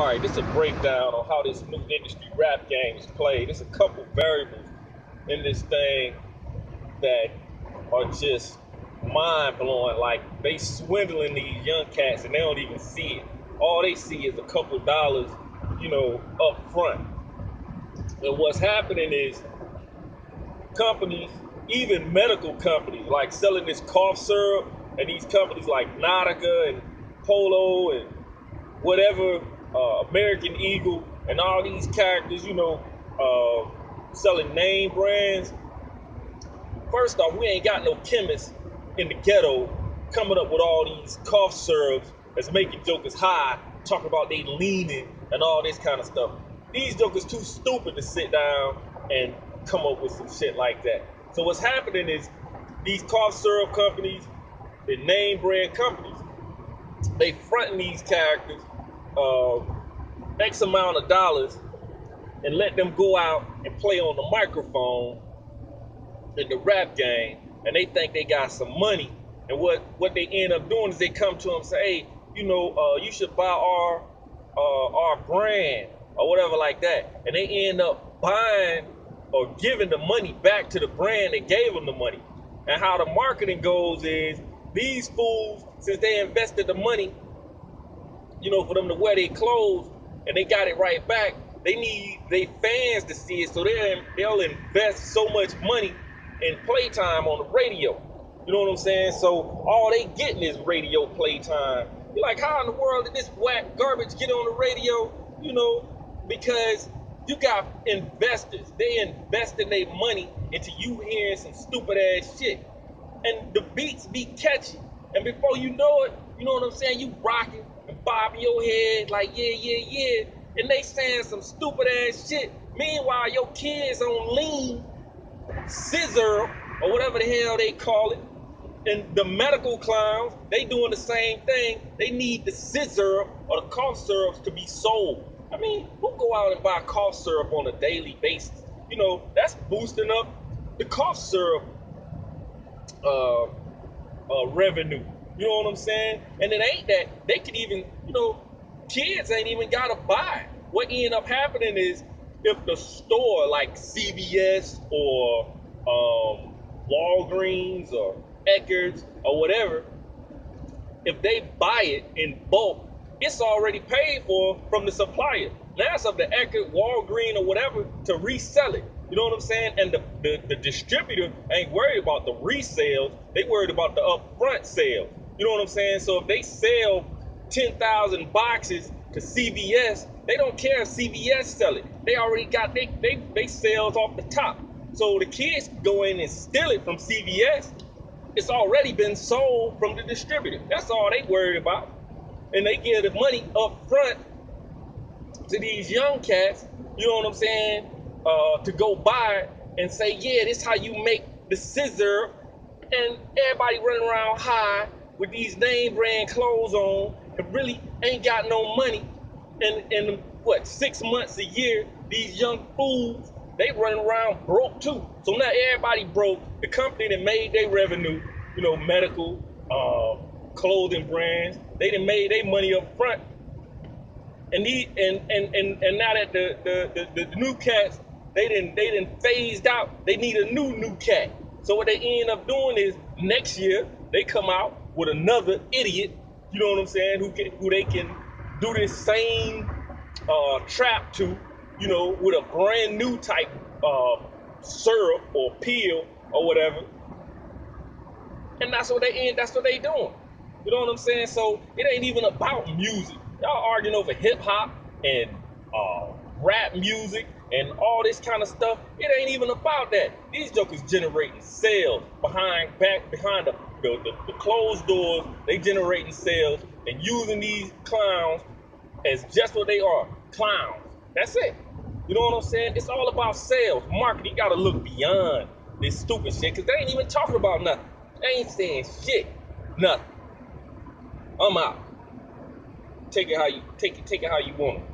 All right, this is a breakdown on how this new industry rap game is played. There's a couple variables in this thing that are just mind blowing. Like they swindling these young cats and they don't even see it. All they see is a couple dollars, you know, up front. And what's happening is companies, even medical companies, like selling this cough syrup, and these companies like Nautica and Polo and whatever uh, American Eagle, and all these characters, you know, uh, selling name brands. First off, we ain't got no chemists in the ghetto coming up with all these cough syrups that's making jokers high, talking about they leaning and all this kind of stuff. These jokers too stupid to sit down and come up with some shit like that. So what's happening is these cough syrup companies, the name brand companies, they fronting these characters uh, X amount of dollars and let them go out and play on the microphone in the rap game, and they think they got some money. And what what they end up doing is they come to them and say, hey, you know, uh, you should buy our uh, our brand or whatever like that, and they end up buying or giving the money back to the brand that gave them the money. And how the marketing goes is these fools, since they invested the money you know, for them to wear their clothes and they got it right back, they need their fans to see it. So they'll, they'll invest so much money in playtime on the radio. You know what I'm saying? So all they getting is radio playtime. You're like, how in the world did this whack garbage get on the radio? You know, because you got investors. They investing their money into you hearing some stupid ass shit. And the beats be catchy. And before you know it, you know what I'm saying? You rocking and bob your head like, yeah, yeah, yeah. And they saying some stupid ass shit. Meanwhile, your kids on lean, sizzurp, or whatever the hell they call it. And the medical clowns, they doing the same thing. They need the sizzurp or the cough syrups to be sold. I mean, who go out and buy cough syrup on a daily basis? You know, that's boosting up the cough syrup uh, uh, revenue. You know what I'm saying? And it ain't that they could even, you know, kids ain't even gotta buy. What end up happening is if the store like CVS or um, Walgreens or Eckerd's or whatever, if they buy it in bulk, it's already paid for from the supplier. Now it's up to Eckerd, Walgreens, or whatever to resell it. You know what I'm saying? And the, the, the distributor ain't worried about the resales. They worried about the upfront sales. You know what I'm saying? So if they sell 10,000 boxes to CVS, they don't care if CVS sell it. They already got they they they sales off the top. So the kids go in and steal it from CVS. It's already been sold from the distributor. That's all they worried about. And they give the money up front to these young cats, you know what I'm saying, uh, to go buy it and say, yeah, this how you make the sizzurp. And everybody running around high with these name brand clothes on and really ain't got no money. And, and what, six months, a year, these young fools, they running around broke too. So now everybody broke. The company that made their revenue, you know, medical, uh, clothing brands, they done made their money up front. And these, and, and, and, and now that the, the, the, the new cats, they didn't they didn't phased out, they need a new new cat. So what they end up doing is next year they come out with another idiot, you know what I'm saying, who can, who they can do this same uh, trap to, you know, with a brand new type uh, syrup or pill or whatever. And that's what they end. That's what they doing. You know what I'm saying? So it ain't even about music. Y'all arguing over hip hop and uh, rap music and all this kind of stuff. It ain't even about that. These jokers generating sales behind back behind the the, the, the closed doors, they generating sales and using these clowns as just what they are, clowns. That's it. You know what I'm saying? It's all about sales, marketing. You gotta look beyond this stupid shit, cause they ain't even talking about nothing. They ain't saying shit. Nothing. I'm out. Take it how you take it, take it how you want it.